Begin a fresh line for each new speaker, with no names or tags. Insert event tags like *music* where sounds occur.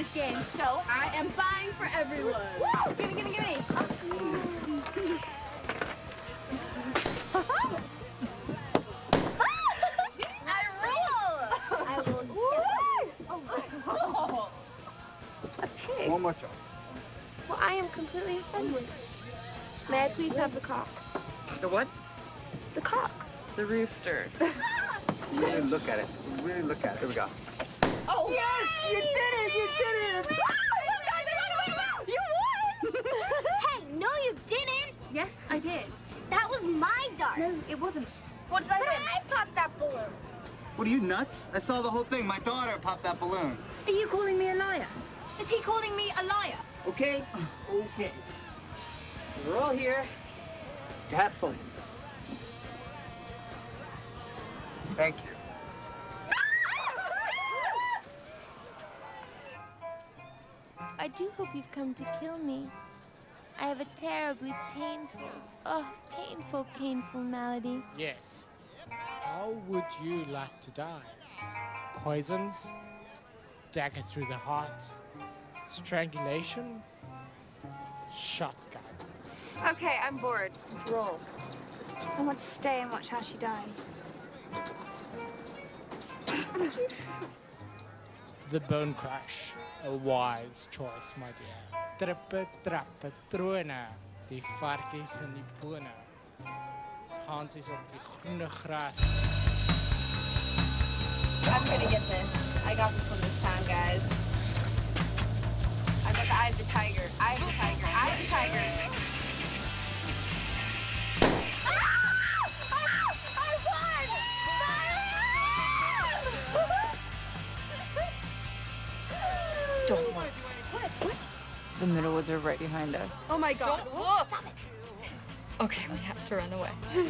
this game, so I am buying for everyone. Woo! Gimme, gimme, gimme. *laughs* I rule.
I will.
A pig.
One more time.
Well, I am completely offended. May I please have the cock?
The what?
The cock.
The rooster. *laughs*
Really look at it. Really look at it. Here we go. Yes, you did it. You did it.
You won! *laughs*
hey, no, you didn't.
yes, I did.
That was my dart.
No, it wasn't. What did I
But
win?
I popped that balloon.
What are you nuts? I saw the whole thing. My daughter popped that balloon.
Are you calling me a liar? Is he calling me a liar?
Okay? *laughs* Okay. We're all here to have fun.
Thank you.
I do hope you've come to kill me. I have a terribly painful, oh, painful, painful malady.
Yes. How would you like to die? Poisons? Dagger through the heart? Strangulation? Shotgun.
Okay, I'm bored. Let's roll.
I want to stay and watch how she dies. *laughs*
The Bone Crush. A wise choice, my dear. Trippe, trappe, trone. Die varkies en die bone. Hans is op die groene gras.
I'm gonna get this. I got this one this time, guys. I got the the. Eye of the tiger. Eye of the tiger. The middle woods are right behind us.
Oh my god.
Okay, we have to run away.